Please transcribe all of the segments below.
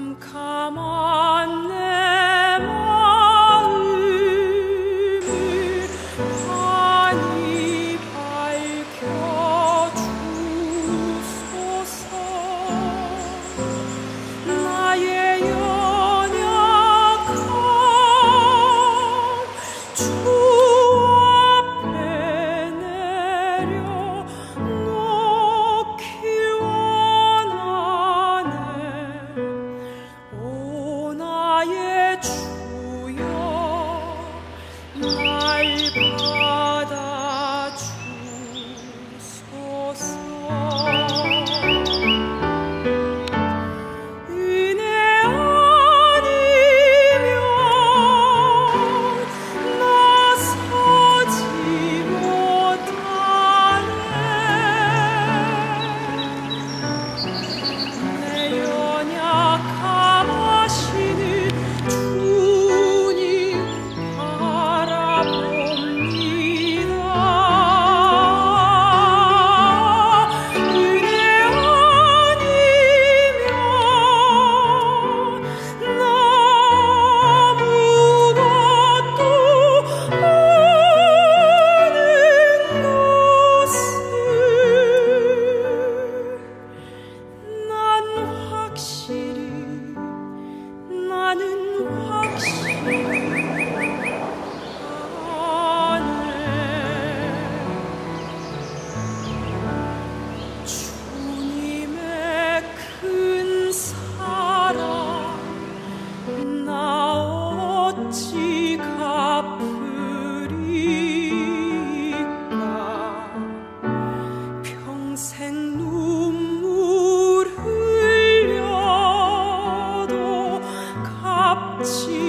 Come, on. hearts. 情。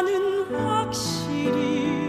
나는 확실히